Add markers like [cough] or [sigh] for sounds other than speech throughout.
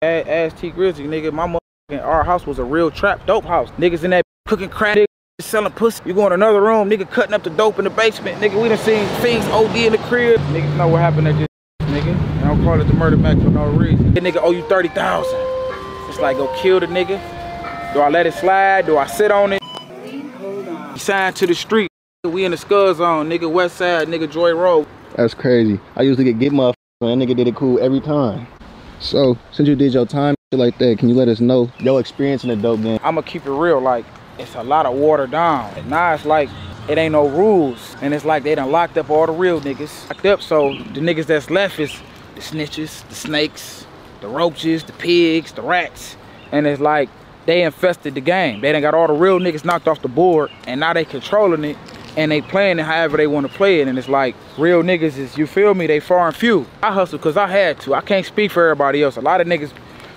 Ass Tee Grizzley, nigga. My motherfucking our house was a real trap dope house. Niggas in that cooking crack, nigga, selling pussy. You go in another room, nigga cutting up the dope in the basement. Nigga, we done seen things OD in the crib. Niggas know what happened at this nigga. I don't call it the murder mac for no reason. That nigga owe you 30,000. It's like go kill the nigga. Do I let it slide? Do I sit on it? He signed to the street. We in the Scud Zone, nigga, West Side, nigga, Joy Road. That's crazy. I usually get get motherfuckers, man. That nigga did it cool every time. So, since you did your time like that, can you let us know your experience in the dope game? I'ma keep it real, like, it's a lot of water down. Now it's like, it ain't no rules. And it's like they done locked up all the real niggas. Locked up, so the niggas that's left is the snitches, the snakes, the roaches, the pigs, the rats. And it's like, they infested the game. They done got all the real niggas knocked off the board, and now they controlling it, and they playing it however they want to play it. And it's like, real niggas is, you feel me, they far and few. I hustle because I had to. I can't speak for everybody else. A lot of niggas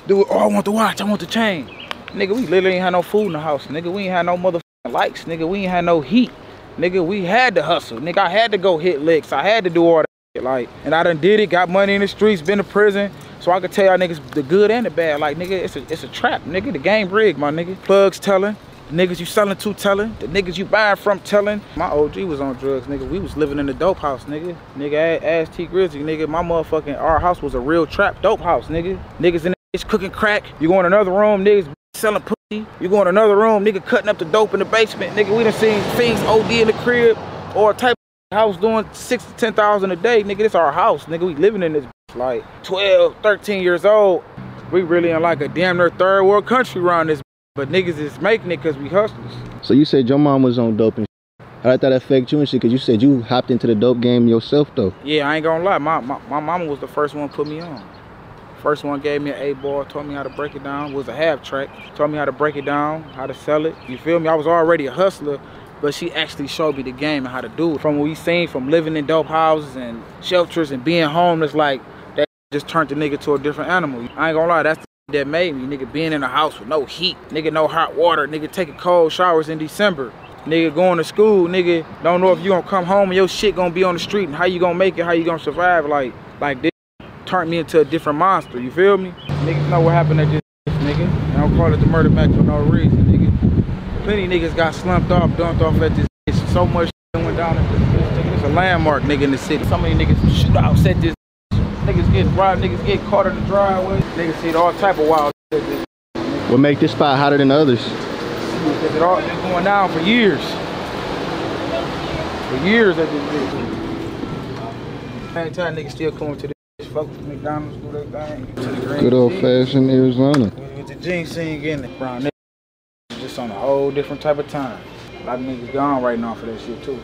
do it, oh, I want the watch, I want the chain. Nigga, we literally ain't had no food in the house. Nigga, we ain't had no motherfucking lights. Nigga, we ain't had no heat. Nigga, we had to hustle. Nigga, I had to go hit licks. I had to do all that shit. Like, and I done did it, got money in the streets, been to prison. So I could tell y'all niggas the good and the bad. Like, nigga, it's a, it's a trap, nigga. The game rigged, my nigga. Plugs telling. Niggas you selling to telling. The niggas you buying from telling. My OG was on drugs, nigga. We was living in the dope house, nigga. Nigga, ass Tee Grizzley, nigga. My motherfucking, our house was a real trap dope house, nigga. Niggas in the bitch cooking crack. You go in another room, niggas selling pussy. You go in another room, nigga cutting up the dope in the basement. Nigga, we done seen things OD in the crib or type house doing six to 10,000 a day. Nigga, this our house. Nigga, we living in this like 12, 13 years old. We really in like a damn near third world country around this. But niggas is making it because we hustlers. So you said your mom was on dope and shit. How did that affect you and shit? Because you said you hopped into the dope game yourself, though. Yeah, I ain't gonna lie. My, my, my mama was the first one put me on. First one gave me an eight ball, told me how to break it down. Was a half track. Told me how to break it down, how to sell it. You feel me? I was already a hustler, but she actually showed me the game and how to do it. From what we seen, from living in dope houses and shelters and being homeless, like that just turned the nigga to a different animal. I ain't gonna lie, that's the that made me. Nigga being in a house with no heat, nigga no hot water, nigga taking cold showers in December. Nigga going to school, nigga don't know if you gonna come home and your shit gonna be on the street and how you gonna make it, how you gonna survive. Like, like this turned me into a different monster, you feel me? Niggas know what happened at this nigga. I don't call it the murder mac for no reason, nigga. Plenty niggas got slumped off, dumped off at this. So much went down at this nigga. It's a landmark, nigga, in the city. So many niggas shootouts at this Niggas get robbed, niggas get caught in the driveway. Niggas see all type of wild shit. What make this spot hotter than the others? Because it all been going down for years. For years at this bitch. Every time niggas still coming to this fuck with McDonald's, do their thing. The Good old fashioned Arizona. With, with the scene getting it. Brown niggas just on a whole different type of time. A lot of niggas gone right now for that shit too.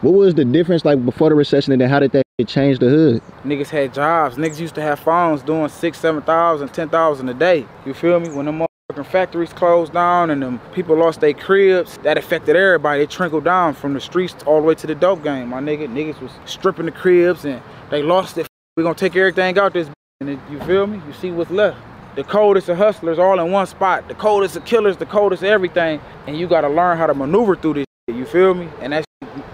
What was the difference like before the recession and then how did that shit changed the hood? Niggas had jobs. Niggas used to have phones doing six, seven thousand, ten thousand a day. You feel me? When them motherfucking factories closed down and them people lost their cribs, that affected everybody. It trickled down from the streets all the way to the dope game. My nigga, niggas was stripping the cribs and they lost it. We gonna take everything out this and it, you feel me? You see what's left. The coldest of hustlers all in one spot. The coldest of killers, the coldest of everything. And you gotta learn how to maneuver through this you feel me? And that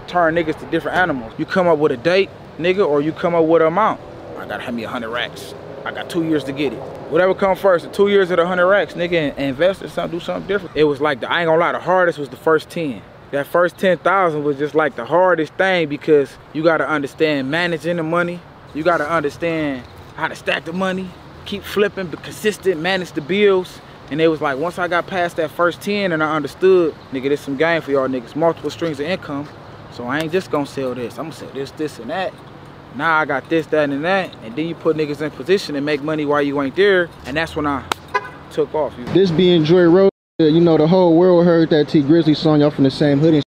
turn niggas to different animals. You come up with a date, nigga, or you come up with an amount. I gotta have me a hundred racks. I got two years to get it. Whatever come first, the two years at a hundred racks, nigga, and, and invest in something, do something different. It was like, the, I ain't gonna lie, the hardest was the first 10. That first 10,000 was just like the hardest thing because you gotta understand managing the money. You gotta understand how to stack the money, keep flipping, be consistent, manage the bills. And it was like, once I got past that first 10 and I understood, nigga, there's some game for y'all niggas, multiple streams of income. So I ain't just gonna sell this. I'm gonna sell this, this, and that. Now I got this, that, and that. And then you put niggas in position and make money while you ain't there. And that's when I took off. You This being Joy Road, uh, you know, the whole world heard that Tee Grizzley song, y'all from the same hood. and.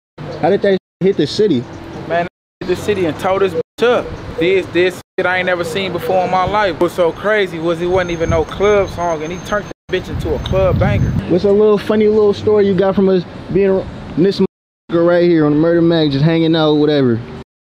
How did that hit the city? Man, hit the city and tore this bitch up. This, this shit I ain't never seen before in my life. What's so crazy was it wasn't even no club song and he turned that bitch into a club banger. What's a little funny little story you got from us being this motherfucker right here on the Murder Mac, just hanging out, whatever?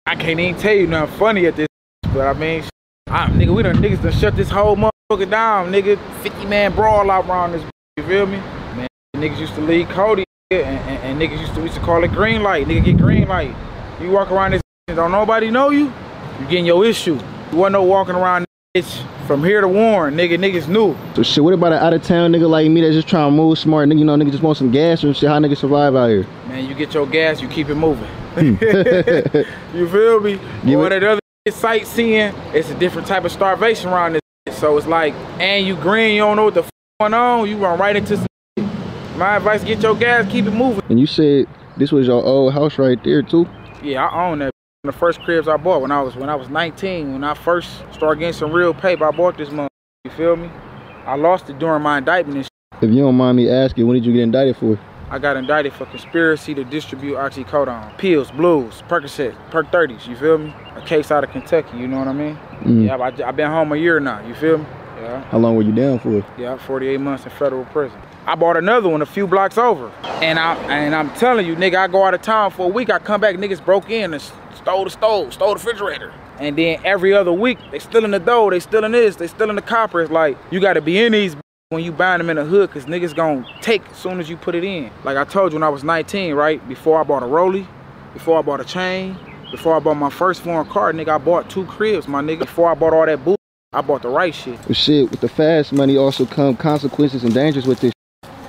I can't even tell you nothing funny at this, but I mean, I, nigga, we done niggas done shut this whole motherfucker down, nigga. 50 man brawl out around this, you feel me? Man, niggas used to lead Cody, and, and, and niggas used to, used to call it green light. Nigga get green light. You walk around this, don't nobody know you, you getting your issue. You wasn't no walking around from here to Warren, nigga, niggas new. So shit, what about an out of town nigga like me that's just trying to move smart? Nigga, you know, nigga just want some gas and shit. How niggas survive out here? Man, you get your gas, you keep it moving. Hmm. [laughs] you feel me? Give Or it- that other sightseeing, it's a different type of starvation around this. So it's like, and you green, you don't know what the f going on, you run right into some My advice, get your gas, keep it moving. And you said this was your old house right there too. Yeah, I own that. The first cribs I bought when I was when I was 19, when I first started getting some real paper, I bought this month. You feel me? I lost it during my indictment. If you don't mind me asking, when did you get indicted for? I got indicted for conspiracy to distribute oxycodone, pills, blues, Percocet, Perc 30s. You feel me? A case out of Kentucky. You know what I mean? Mm. Yeah, I, I've been home a year now. You feel me? Yeah, How long were you down for? yeah, 48 months in federal prison. I bought another one a few blocks over, and I and I'm telling you, nigga, I go out of town for a week. I come back, niggas broke in and stole the stove, stole the refrigerator. And then every other week, they still in the dough, they still in this, they still in the copper. It's like you got to be in these when you buying them in the hood, cause niggas gonna take as soon as you put it in. Like I told you when I was 19, right? Before I bought a Rolly, before I bought a chain, before I bought my first foreign car, nigga, I bought two cribs, my nigga. Before I bought all that boo, I bought the right shit. But shit, with the fast money also come consequences and dangers with this.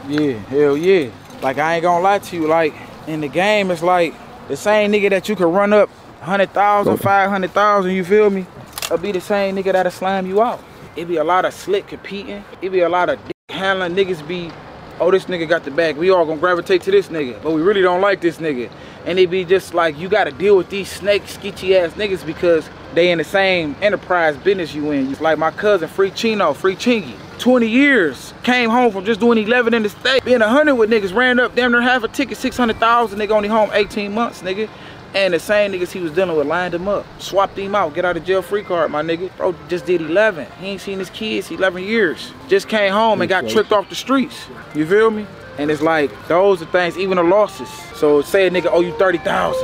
Yeah, hell yeah. Like I ain't gonna lie to you, like in the game, it's like the same nigga that you could run up 100,000, 500,000, you feel me? It'll be the same nigga that'll slam you out. It be a lot of slick competing. It be a lot of dick handling niggas be, oh, this nigga got the bag. We all gonna gravitate to this nigga, but we really don't like this nigga. And they be just like, you gotta deal with these snake, sketchy ass niggas because they in the same enterprise business you in. It's like my cousin, Free Chino, Free Chingy. 20 years, came home from just doing 11 in the state. Being 100 with niggas, ran up damn near half a ticket, 600,000, nigga only home 18 months, nigga. And the same niggas he was dealing with lined him up, swapped him out, get out of jail free card, my nigga. Bro just did 11. He ain't seen his kids 11 years. Just came home and got tricked off the streets. You feel me? And it's like, those are things, even the losses. So say a nigga owe you 30,000.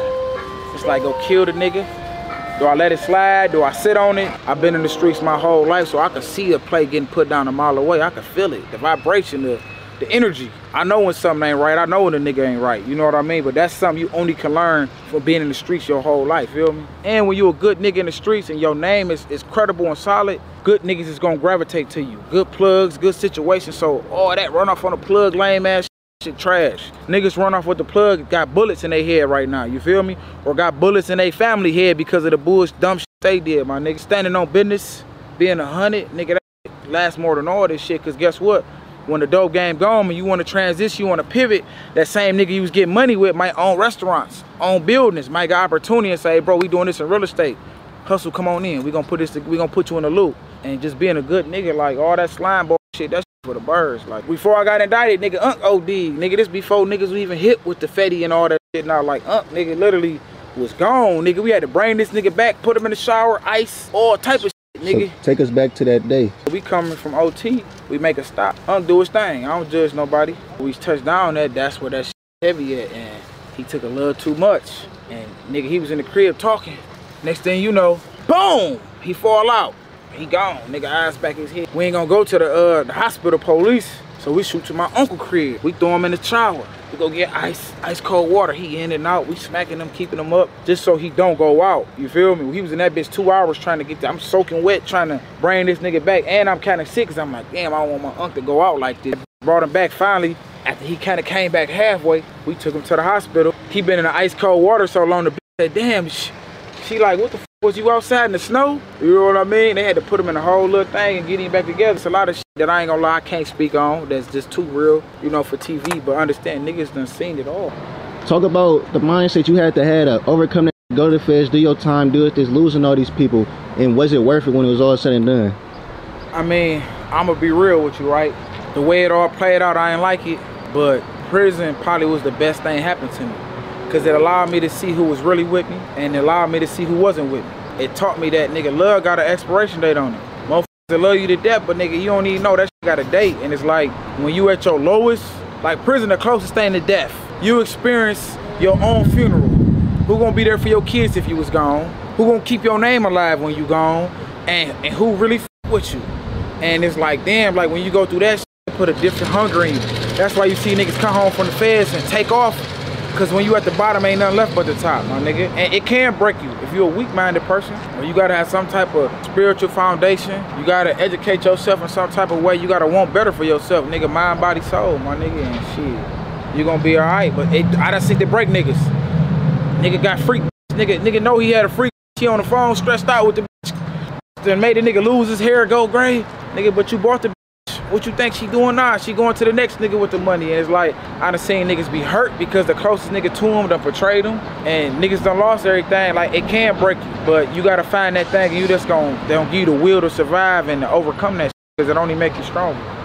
It's like, go kill the nigga. Do I let it slide? Do I sit on it? I've been in the streets my whole life, so I can see a play getting put down a mile away. I can feel it, the vibration, the, the energy. I know when something ain't right. I know when a nigga ain't right. You know what I mean? But that's something you only can learn from being in the streets your whole life, feel me? And when you a good nigga in the streets and your name is, is credible and solid, good niggas is gonna gravitate to you. Good plugs, good situations. So all that run off on a plug, lame ass shit trash. Niggas run off with the plug, got bullets in their head right now, you feel me? Or got bullets in their family head because of the bullshit dumb shit they did, my nigga. Standing on business, being a hundred, nigga, that lasts more than all this shit, cause guess what? When the dope game gone and you wanna transition, you wanna pivot, that same nigga you was getting money with might own restaurants, own buildings, might got opportunity and say, hey, bro, we doing this in real estate. Hustle, come on in. We gonna put this, we gonna put you in the loop. And just being a good nigga, like all that slime ball shit, that's for the birds. Like before I got indicted, nigga, Unc OD, nigga, this before niggas was even hit with the Fetty and all that shit. Now like Unc, nigga, literally was gone, nigga. We had to bring this nigga back, put him in the shower, ice, all type of nigga. So take us back to that day. We coming from OT, we make a stop. Unc don't do his thing. I don't judge nobody. We touched down that, that's where that heavy at, and he took a little too much. And nigga, he was in the crib talking. Next thing you know, boom, he fall out. He gone. Nigga eyes back his head. We ain't gonna go to the uh the hospital police. So we shoot to my uncle crib. We throw him in the shower. We go get ice, ice cold water. He in and out. We smacking him, keeping him up, just so he don't go out. You feel me? He was in that bitch two hours trying to get there. I'm soaking wet trying to bring this nigga back. And I'm kind of sick because I'm like, damn, I don't want my uncle to go out like this. Brought him back finally. After he kind of came back halfway, we took him to the hospital. He been in the ice cold water so long, the bitch said, damn, sh she like, what the was you outside in the snow? You know what I mean? They had to put him in a whole little thing and get him back together. It's a lot of shit that I ain't gonna lie, I can't speak on. That's just too real, you know, for TV. But understand, niggas done seen it all. Talk about the mindset you had to have to overcome that, go to the feds, do your time, do it, this, losing all these people, and was it worth it when it was all said and done? I mean, I'ma be real with you, right? The way it all played out, I ain't like it. But prison probably was the best thing happened to me. Cause it allowed me to see who was really with me and it allowed me to see who wasn't with me. It taught me that nigga love got an expiration date on it. Motherfuckers that love you to death, but nigga, you don't even know that got a date. And it's like when you at your lowest, like prison the closest thing to death. You experience your own funeral. Who gonna be there for your kids if you was gone? Who gonna keep your name alive when you gone? And and who really with you? And it's like, damn, like when you go through that shit, put a different hunger in you. That's why you see niggas come home from the feds and take off Cause when you at the bottom, ain't nothing left but the top, my nigga. And it can break you if you're a weak-minded person. Or you gotta have some type of spiritual foundation. You gotta educate yourself in some type of way. You gotta want better for yourself, nigga. Mind, body, soul, my nigga. And shit, you gonna be all right. But it, I done see the break niggas. Nigga got freak. Nigga, nigga know he had a freak. He on the phone, stressed out with the bitch. Then made the nigga lose his hair, go gray. Nigga, but you bought the what you think she doing now? She going to the next nigga with the money. And it's like, I done seen niggas be hurt because the closest nigga to him done portrayed him. And niggas done lost everything. Like, it can break you. But you gotta find that thing and you just gonna, they don't give you the will to survive and to overcome that because it only make you stronger.